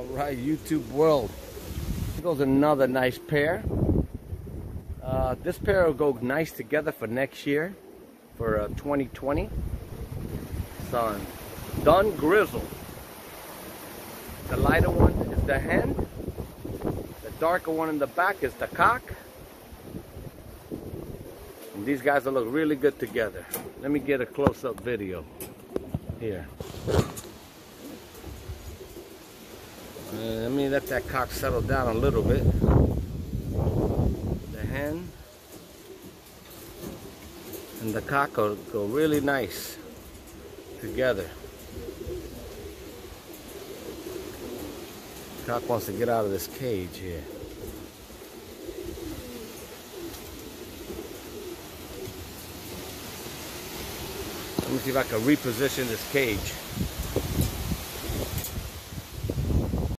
All right, YouTube world. Here goes another nice pair. Uh, this pair will go nice together for next year, for uh, 2020. Son, Dun Grizzle. The lighter one is the hen. The darker one in the back is the cock. And these guys will look really good together. Let me get a close-up video here. Uh, let me let that cock settle down a little bit. The hen and the cock will go really nice together. Cock wants to get out of this cage here. Let me see if I can reposition this cage.